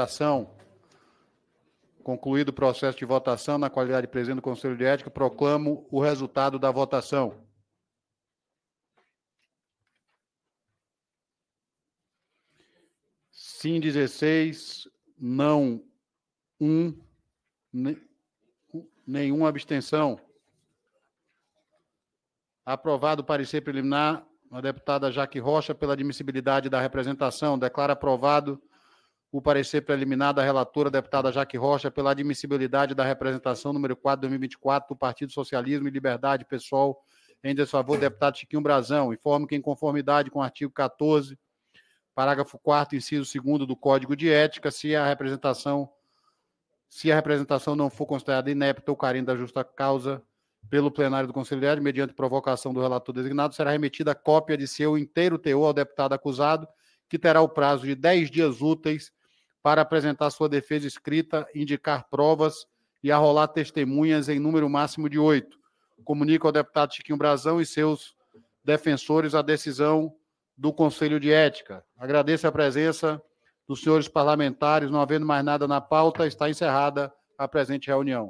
votação. Concluído o processo de votação, na qualidade de presidente do Conselho de Ética, proclamo o resultado da votação. Sim, 16, não, 1, nenhuma abstenção. Aprovado o parecer preliminar, a deputada Jaque Rocha, pela admissibilidade da representação. Declara aprovado o parecer preliminar da relatora, deputada Jaque Rocha, pela admissibilidade da representação número 4 de 2024 do Partido Socialismo e Liberdade Pessoal em desfavor do deputado Chiquinho Brazão. Informo que, em conformidade com o artigo 14, parágrafo 4 inciso 2 do Código de Ética, se a representação se a representação não for considerada inepta ou carente da justa causa pelo plenário do Conselho de Ética, mediante provocação do relator designado, será remetida cópia de seu inteiro teor ao deputado acusado, que terá o prazo de 10 dias úteis para apresentar sua defesa escrita, indicar provas e arrolar testemunhas em número máximo de oito. Comunico ao deputado Chiquinho Brazão e seus defensores a decisão do Conselho de Ética. Agradeço a presença dos senhores parlamentares, não havendo mais nada na pauta, está encerrada a presente reunião.